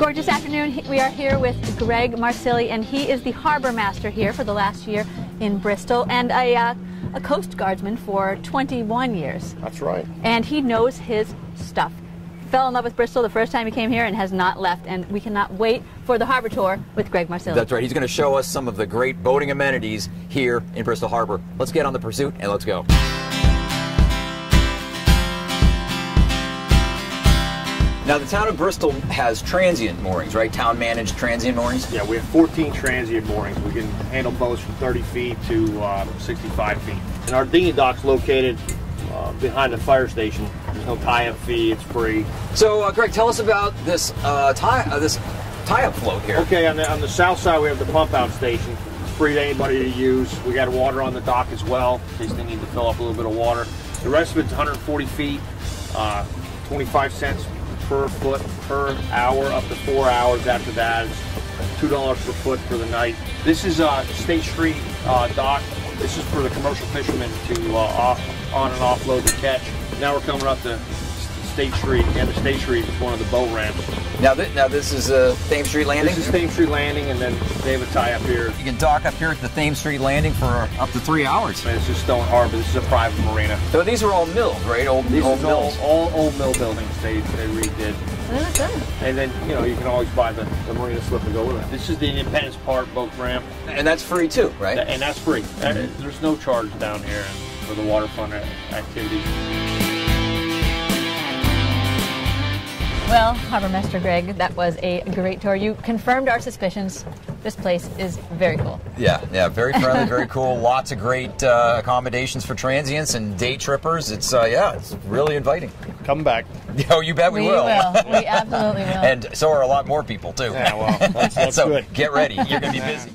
gorgeous afternoon. We are here with Greg Marsili, and he is the harbor master here for the last year in Bristol and a, uh, a Coast Guardsman for 21 years. That's right. And he knows his stuff. Fell in love with Bristol the first time he came here and has not left. And we cannot wait for the harbor tour with Greg Marsili. That's right. He's going to show us some of the great boating amenities here in Bristol Harbor. Let's get on the pursuit and let's go. Now, the town of Bristol has transient moorings, right? Town managed transient moorings? Yeah, we have 14 transient moorings. We can handle boats from 30 feet to uh, 65 feet. And our dinghy dock's located uh, behind the fire station. There's no tie-up fee. It's free. So, uh, Greg, tell us about this uh, tie uh, this tie-up float here. Okay, on the, on the south side we have the pump-out station. It's free to anybody to use. We got water on the dock as well, in case they need to fill up a little bit of water. The rest of it's 140 feet, uh, 25 cents per foot per hour, up to four hours after that. It's two dollars per foot for the night. This is uh, State Street uh, dock. This is for the commercial fishermen to uh, off, on and offload the catch. Now we're coming up to State Street. And the State Street is one of the boat ramps. Now, th now this is uh, Thames Street Landing. This is Thames Street Landing, and then they have a tie up here. You can dock up here at the Thames Street Landing for up to three hours. And it's just Stone Harbor. This is a private marina. So these are all mills, right? Old, These old are all, mills. all old mill buildings they, they redid. They look. And then, you know, you can always buy the, the marina slip and go with it. This is the Independence Park boat ramp, And that's free too, right? and that's free. Uh, There's no charge down here for the waterfront activities. Well, Harbor Master Greg, that was a great tour. You confirmed our suspicions. This place is very cool. Yeah, yeah, very friendly, very cool. Lots of great uh, accommodations for transients and day trippers. It's uh, yeah, it's really inviting. Come back. Oh, you bet we, We will. We absolutely will. and so are a lot more people too. Yeah, well, that's, that's so good. get ready. You're going to be busy.